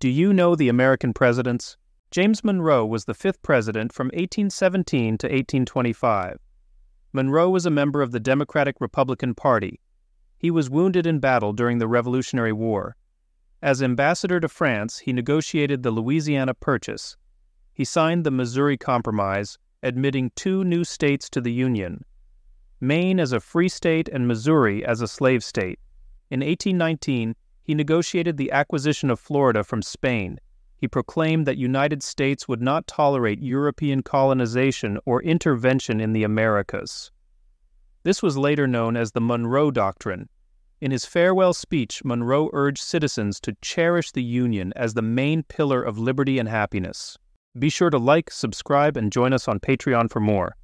Do you know the American presidents? James Monroe was the fifth president from 1817 to 1825. Monroe was a member of the Democratic Republican Party. He was wounded in battle during the Revolutionary War. As ambassador to France, he negotiated the Louisiana Purchase. He signed the Missouri Compromise, admitting two new states to the Union Maine as a free state and Missouri as a slave state. In 1819, he negotiated the acquisition of Florida from Spain. He proclaimed that United States would not tolerate European colonization or intervention in the Americas. This was later known as the Monroe Doctrine. In his farewell speech, Monroe urged citizens to cherish the Union as the main pillar of liberty and happiness. Be sure to like, subscribe, and join us on Patreon for more.